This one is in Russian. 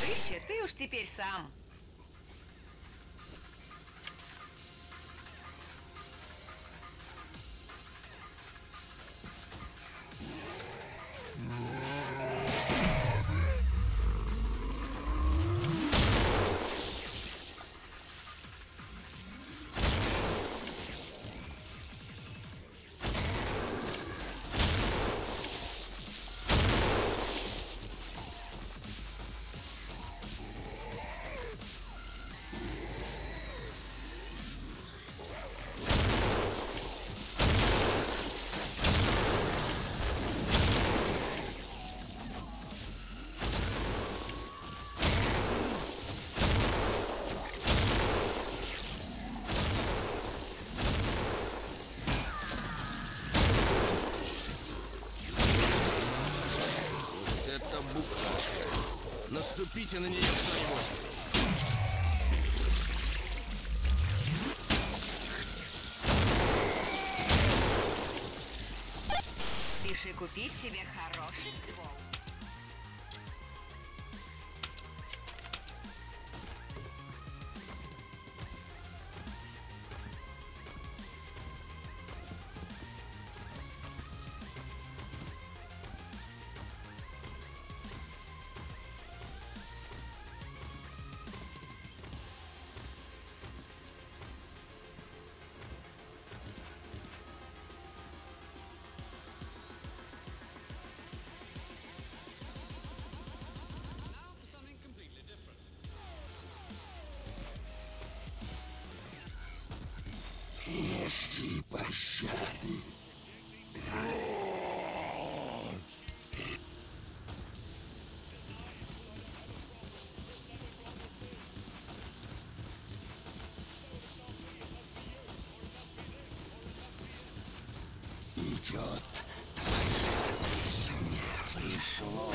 Дружище, ты уж теперь сам. Буква. Наступите на нее кто-нибудь. Спеши купить себе хороший ствол. Проси пощады. Идет твоя бессмертный шло.